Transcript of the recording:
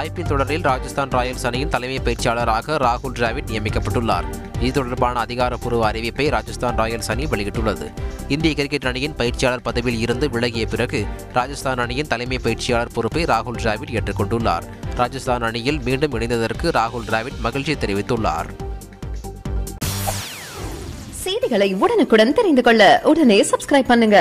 IPL தொடரில் Rajasthan Royals அணியின் தலைமை பயிற்சியாளராக ராகுல் டிராவிட் நியமிக்கப்பட்டுள்ளார். இது தொடர்பான அதிகாரப்பூர்வ அறிவிப்பை ராஜஸ்தான் ராயல்ஸ் அணி வெளியிட்டுள்ளது. இந்திய கிரிக்கெட் அணியின் பயிற்சியாளர் பதவியில் இருந்து விலகிய பிறகு ராஜஸ்தான் அணியின் தலைமை பயிற்சியாளர் பொறுப்பை ராகுல் டிராவிட் ஏற்றுக்கொண்டுள்ளார். ராஜஸ்தான் அணியில் மீண்டும் இணைந்ததற்கு ராகுல் டிராவிட் மகிழ்ச்சி தெரிவித்துள்ளார். செய்திகளை உடனுக்குடன் தெரிந்து கொள்ள உடனே சப்ஸ்கிரைப் பண்ணுங்க.